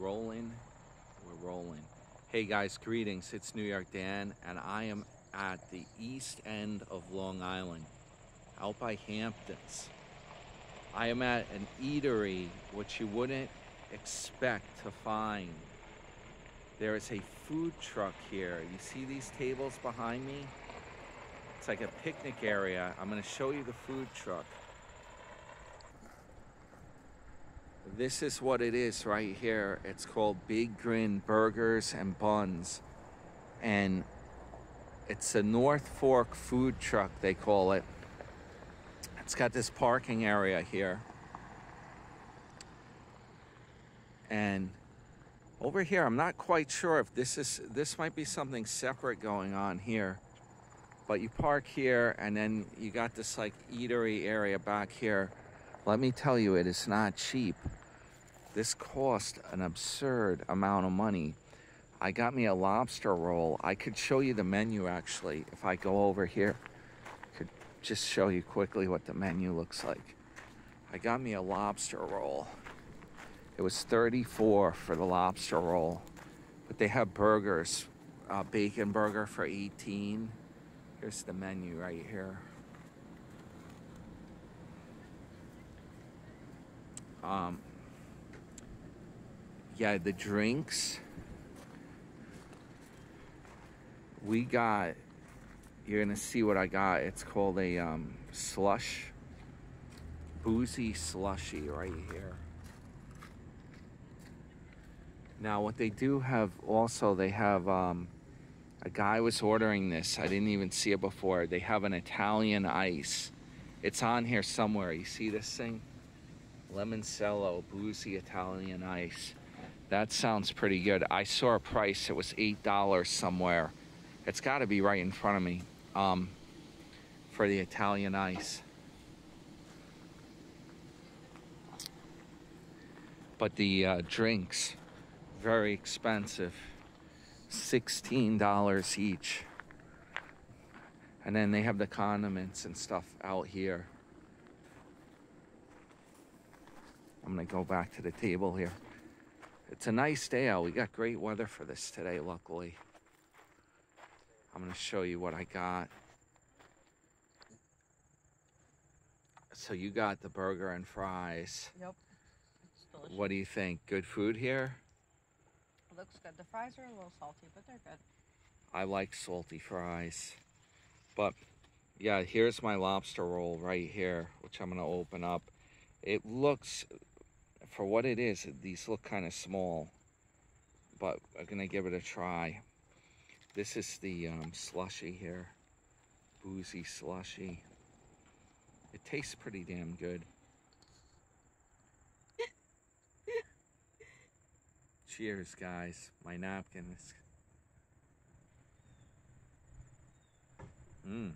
rolling. We're rolling. Hey guys, greetings. It's New York Dan, and I am at the east end of Long Island, out by Hamptons. I am at an eatery which you wouldn't expect to find. There is a food truck here. You see these tables behind me? It's like a picnic area. I'm going to show you the food truck. This is what it is right here. It's called Big Grin Burgers and Buns. And it's a North Fork food truck, they call it. It's got this parking area here. And over here, I'm not quite sure if this is this might be something separate going on here. But you park here and then you got this like eatery area back here let me tell you, it is not cheap. This cost an absurd amount of money. I got me a lobster roll. I could show you the menu actually if I go over here. I could just show you quickly what the menu looks like. I got me a lobster roll. It was 34 for the lobster roll. But they have burgers. Bacon burger for 18. Here's the menu right here. Um, yeah, the drinks. We got, you're gonna see what I got. It's called a um, slush, boozy slushy right here. Now, what they do have also, they have um, a guy was ordering this. I didn't even see it before. They have an Italian ice. It's on here somewhere. You see this thing? Lemoncello Boozy Italian Ice. That sounds pretty good. I saw a price, it was $8 somewhere. It's got to be right in front of me um, for the Italian Ice. But the uh, drinks, very expensive. $16 each. And then they have the condiments and stuff out here. I'm gonna go back to the table here. It's a nice day out. We got great weather for this today, luckily. I'm gonna show you what I got. So you got the burger and fries. Yep. It's delicious. What do you think? Good food here? It looks good. The fries are a little salty, but they're good. I like salty fries. But yeah, here's my lobster roll right here, which I'm gonna open up. It looks for what it is, these look kind of small, but I'm gonna give it a try. This is the um, slushy here, boozy slushy. It tastes pretty damn good. Cheers, guys. My napkin is. Mmm.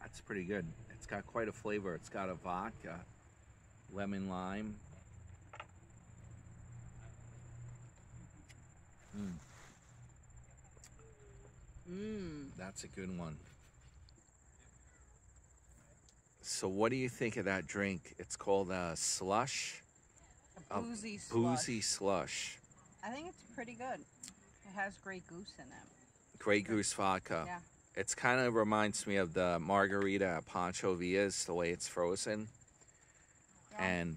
That's pretty good. It's got quite a flavor. It's got a vodka lemon lime. Mmm. Mmm. That's a good one. So, what do you think of that drink? It's called a slush. A boozy a slush. Boozy slush. I think it's pretty good. It has Grey Goose in it. Grey Goose vodka. Yeah. It's kind of reminds me of the margarita at Pancho Villa's, the way it's frozen. And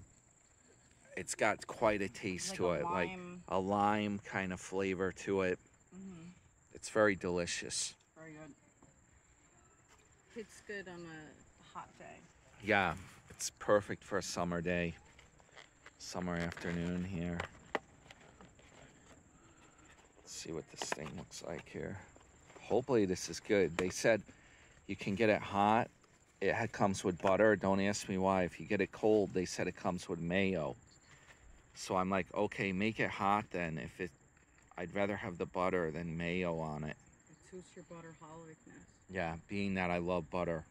it's got quite a taste Like to a it, lime. like a lime kind of flavor to it. hmm It's very delicious. Very good. It's good on a hot day. Yeah, it's perfect for a summer day, summer afternoon here. Let's see what this thing looks like here. Hopefully, this is good. They said you can get it hot. It comes with butter. Don't ask me why. If you get it cold, they said it comes with mayo. So I'm like, okay, make it hot then. If it, I'd rather have the butter than mayo on it. It suits your butterholicness. Yeah, being that I love butter.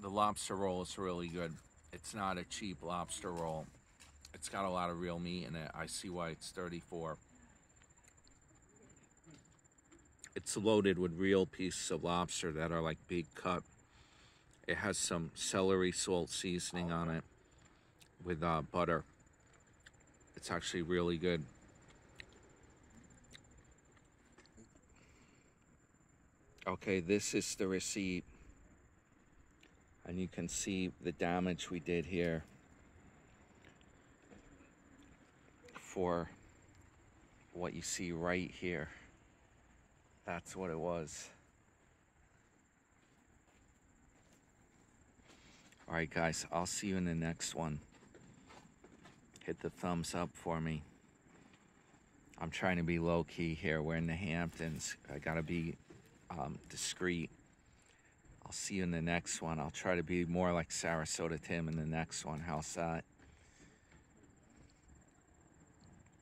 The lobster roll is really good. It's not a cheap lobster roll. It's got a lot of real meat in it. I see why it's 34. It's loaded with real pieces of lobster that are like big cut. It has some celery salt seasoning on it. with uh, butter. It's actually really good. Okay, this is the receipt. And you can see the damage we did here for what you see right here. That's what it was. All right, guys, I'll see you in the next one. Hit the thumbs up for me. I'm trying to be low key here. We're in the Hamptons. I gotta be um, discreet. I'll see you in the next one. I'll try to be more like Sarasota Tim in the next one. How's that?